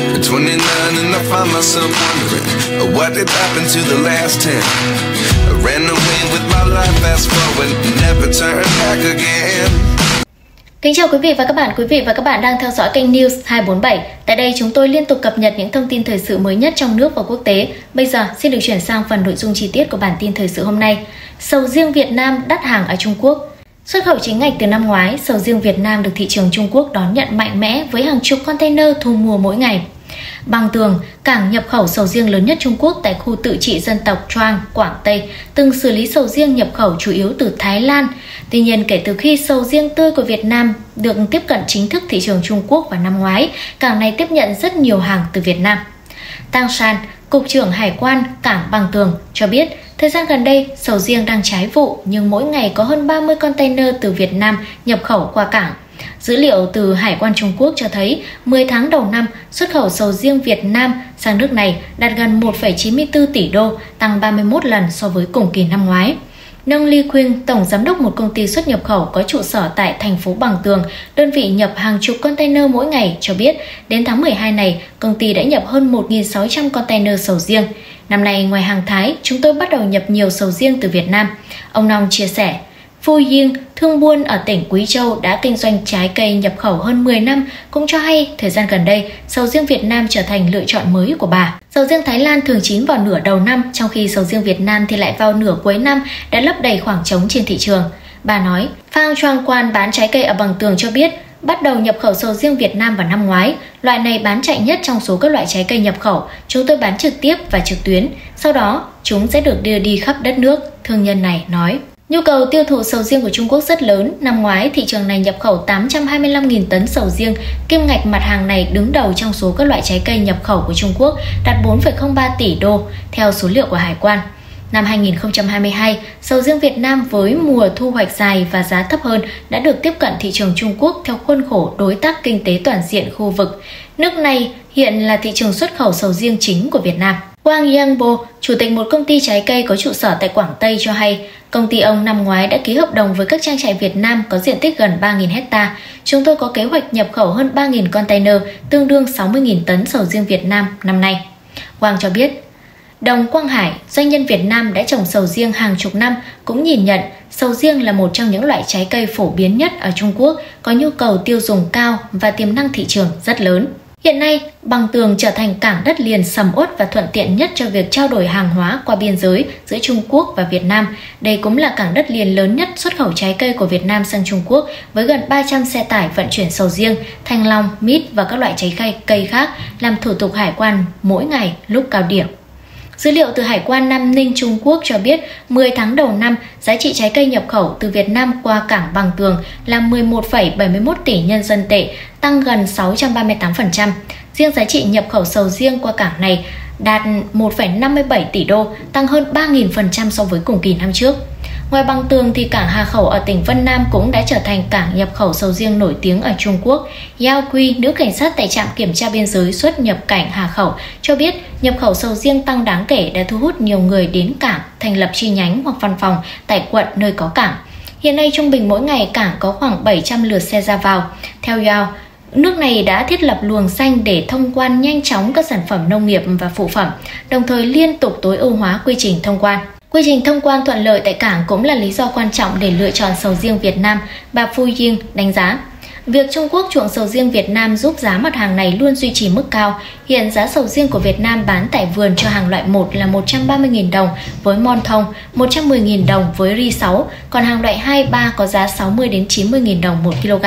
At 29 and I find myself wondering uh, what did happen to the last 10. I ran away with my life, fast forward, never turn back again. Kính chào quý vị và các bạn, quý vị và các bạn đang theo dõi kênh News 247. Tại đây chúng tôi liên tục cập nhật những thông tin thời sự mới nhất trong nước và quốc tế. Bây giờ xin được chuyển sang phần nội dung chi tiết của bản tin thời sự hôm nay. Sầu riêng Việt Nam đắt hàng ở Trung Quốc. Xuất khẩu chính ngạch từ năm ngoái, sầu riêng Việt Nam được thị trường Trung Quốc đón nhận mạnh mẽ với hàng chục container thu mua mỗi ngày. Bằng tường, cảng nhập khẩu sầu riêng lớn nhất Trung Quốc tại khu tự trị dân tộc Trang, Quảng Tây, từng xử lý sầu riêng nhập khẩu chủ yếu từ Thái Lan. Tuy nhiên, kể từ khi sầu riêng tươi của Việt Nam được tiếp cận chính thức thị trường Trung Quốc vào năm ngoái, cảng này tiếp nhận rất nhiều hàng từ Việt Nam. Tang San, Cục trưởng Hải quan Cảng Bằng Tường cho biết, thời gian gần đây, sầu riêng đang trái vụ nhưng mỗi ngày có hơn 30 container từ Việt Nam nhập khẩu qua cảng. Dữ liệu từ Hải quan Trung Quốc cho thấy 10 tháng đầu năm, xuất khẩu sầu riêng Việt Nam sang nước này đạt gần 1,94 tỷ đô, tăng 31 lần so với cùng kỳ năm ngoái. Nông Ly Quyên, tổng giám đốc một công ty xuất nhập khẩu có trụ sở tại thành phố Bằng Tường, đơn vị nhập hàng chục container mỗi ngày cho biết, đến tháng 12 này, công ty đã nhập hơn 1.600 container sầu riêng. Năm nay, ngoài hàng Thái, chúng tôi bắt đầu nhập nhiều sầu riêng từ Việt Nam. Ông Nong chia sẻ, Phu Ying, thương buôn ở tỉnh Quý Châu đã kinh doanh trái cây nhập khẩu hơn 10 năm, cũng cho hay thời gian gần đây, sầu riêng Việt Nam trở thành lựa chọn mới của bà. Sầu riêng Thái Lan thường chín vào nửa đầu năm, trong khi sầu riêng Việt Nam thì lại vào nửa cuối năm đã lấp đầy khoảng trống trên thị trường. Bà nói, Phang Choang Quan bán trái cây ở bằng tường cho biết, bắt đầu nhập khẩu sầu riêng Việt Nam vào năm ngoái. Loại này bán chạy nhất trong số các loại trái cây nhập khẩu. Chúng tôi bán trực tiếp và trực tuyến. Sau đó, chúng sẽ được đưa đi khắp đất nước, thương nhân này nói. Nhu cầu tiêu thụ sầu riêng của Trung Quốc rất lớn. Năm ngoái, thị trường này nhập khẩu 825.000 tấn sầu riêng. Kim ngạch mặt hàng này đứng đầu trong số các loại trái cây nhập khẩu của Trung Quốc, đạt 4,03 tỷ đô, theo số liệu của Hải quan. Năm 2022, sầu riêng Việt Nam với mùa thu hoạch dài và giá thấp hơn đã được tiếp cận thị trường Trung Quốc theo khuôn khổ đối tác kinh tế toàn diện khu vực. Nước này hiện là thị trường xuất khẩu sầu riêng chính của Việt Nam. Wang Yangbo, chủ tịch một công ty trái cây có trụ sở tại Quảng Tây cho hay, công ty ông năm ngoái đã ký hợp đồng với các trang trại Việt Nam có diện tích gần 3.000 hecta. Chúng tôi có kế hoạch nhập khẩu hơn 3.000 container, tương đương 60.000 tấn sầu riêng Việt Nam năm nay. Wang cho biết, Đồng Quang Hải, doanh nhân Việt Nam đã trồng sầu riêng hàng chục năm, cũng nhìn nhận sầu riêng là một trong những loại trái cây phổ biến nhất ở Trung Quốc, có nhu cầu tiêu dùng cao và tiềm năng thị trường rất lớn. Hiện nay, Bằng Tường trở thành cảng đất liền sầm uất và thuận tiện nhất cho việc trao đổi hàng hóa qua biên giới giữa Trung Quốc và Việt Nam. Đây cũng là cảng đất liền lớn nhất xuất khẩu trái cây của Việt Nam sang Trung Quốc với gần 300 xe tải vận chuyển sầu riêng, thanh long, mít và các loại trái cây cây khác làm thủ tục hải quan mỗi ngày lúc cao điểm. Dữ liệu từ Hải quan Nam Ninh Trung Quốc cho biết 10 tháng đầu năm, giá trị trái cây nhập khẩu từ Việt Nam qua cảng Bằng Tường là 11,71 tỷ nhân dân tệ, tăng gần 638%. Riêng giá trị nhập khẩu sầu riêng qua cảng này đạt 1,57 tỷ đô, tăng hơn 3.000% so với cùng kỳ năm trước. Ngoài bằng tường thì cảng Hà Khẩu ở tỉnh Vân Nam cũng đã trở thành cảng nhập khẩu sầu riêng nổi tiếng ở Trung Quốc. Yao Quy, nữ cảnh sát tại trạm kiểm tra biên giới xuất nhập cảnh Hà Khẩu, cho biết nhập khẩu sầu riêng tăng đáng kể đã thu hút nhiều người đến cảng, thành lập chi nhánh hoặc văn phòng tại quận nơi có cảng. Hiện nay trung bình mỗi ngày cảng có khoảng 700 lượt xe ra vào. Theo Yao, Nước này đã thiết lập luồng xanh để thông quan nhanh chóng các sản phẩm nông nghiệp và phụ phẩm, đồng thời liên tục tối ưu hóa quy trình thông quan. Quy trình thông quan thuận lợi tại cảng cũng là lý do quan trọng để lựa chọn sầu riêng Việt Nam, bà Phu Ying đánh giá. Việc Trung Quốc chuộng sầu riêng Việt Nam giúp giá mặt hàng này luôn duy trì mức cao. Hiện giá sầu riêng của Việt Nam bán tại vườn cho hàng loại 1 là 130.000 đồng với mon thông, 110.000 đồng với ri 6, còn hàng loại 2, 3 có giá 60 đến 90.000 đồng 1 kg.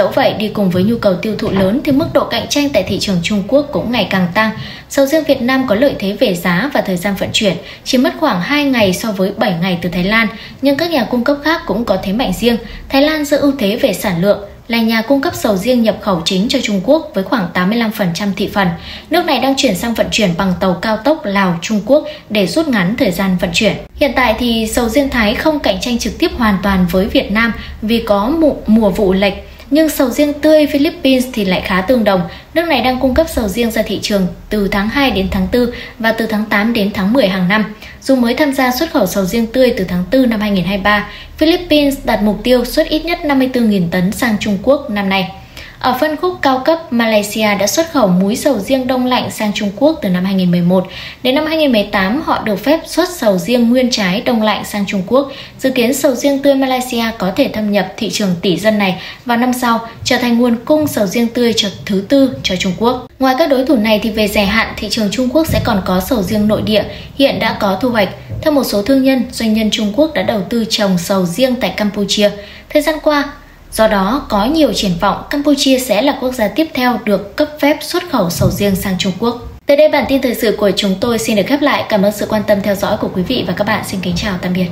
Dẫu vậy, đi cùng với nhu cầu tiêu thụ lớn thì mức độ cạnh tranh tại thị trường Trung Quốc cũng ngày càng tăng. Sầu riêng Việt Nam có lợi thế về giá và thời gian vận chuyển, chỉ mất khoảng 2 ngày so với 7 ngày từ Thái Lan, nhưng các nhà cung cấp khác cũng có thế mạnh riêng. Thái Lan giữ ưu thế về sản lượng, là nhà cung cấp sầu riêng nhập khẩu chính cho Trung Quốc với khoảng 85% thị phần. Nước này đang chuyển sang vận chuyển bằng tàu cao tốc Lào-Trung Quốc để rút ngắn thời gian vận chuyển. Hiện tại thì sầu riêng Thái không cạnh tranh trực tiếp hoàn toàn với Việt Nam vì có mùa vụ lệch nhưng sầu riêng tươi Philippines thì lại khá tương đồng. Nước này đang cung cấp sầu riêng ra thị trường từ tháng 2 đến tháng 4 và từ tháng 8 đến tháng 10 hàng năm. Dù mới tham gia xuất khẩu sầu riêng tươi từ tháng 4 năm 2023, Philippines đặt mục tiêu xuất ít nhất 54.000 tấn sang Trung Quốc năm nay. Ở phân khúc cao cấp, Malaysia đã xuất khẩu múi sầu riêng đông lạnh sang Trung Quốc từ năm 2011. Đến năm 2018, họ được phép xuất sầu riêng nguyên trái đông lạnh sang Trung Quốc. Dự kiến sầu riêng tươi Malaysia có thể thâm nhập thị trường tỷ dân này vào năm sau, trở thành nguồn cung sầu riêng tươi cho thứ tư cho Trung Quốc. Ngoài các đối thủ này thì về dài hạn, thị trường Trung Quốc sẽ còn có sầu riêng nội địa hiện đã có thu hoạch. Theo một số thương nhân, doanh nhân Trung Quốc đã đầu tư trồng sầu riêng tại Campuchia. Thời gian qua, Do đó, có nhiều triển vọng Campuchia sẽ là quốc gia tiếp theo được cấp phép xuất khẩu sầu riêng sang Trung Quốc. Tới đây bản tin thời sự của chúng tôi xin được khép lại. Cảm ơn sự quan tâm theo dõi của quý vị và các bạn. Xin kính chào tạm biệt.